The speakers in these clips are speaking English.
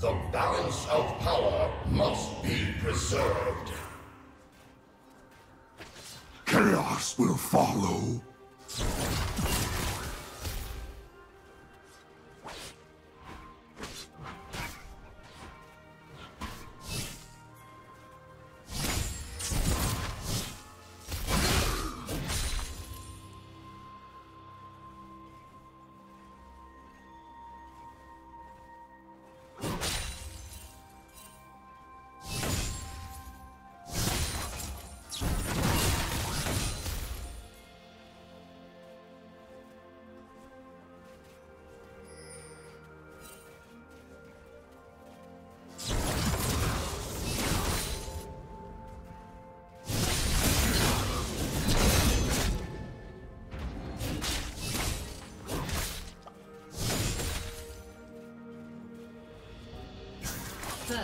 The balance of power must be preserved. Chaos will follow.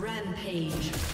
Rampage.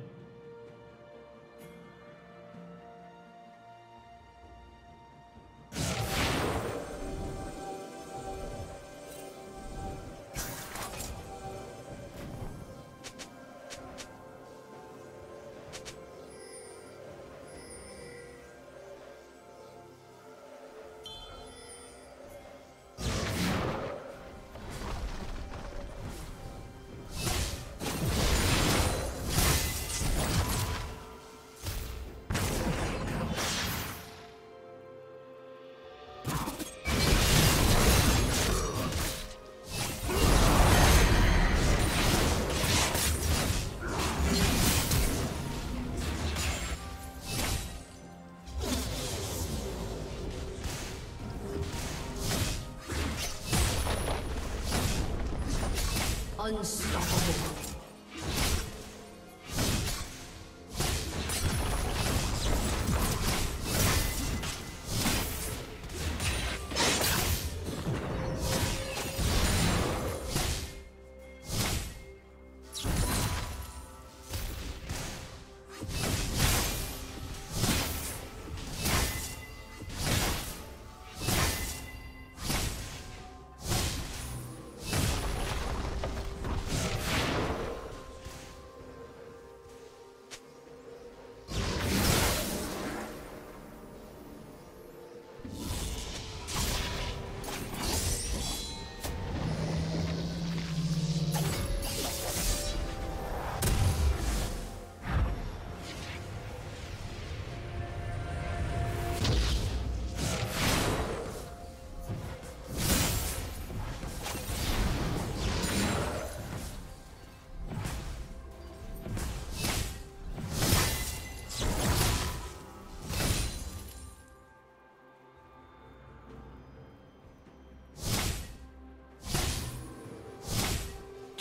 Unstoppable.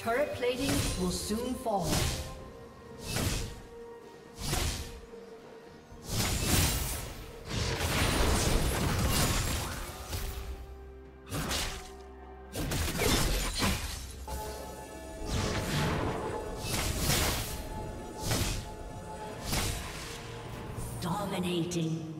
Turret plating will soon fall. Dominating.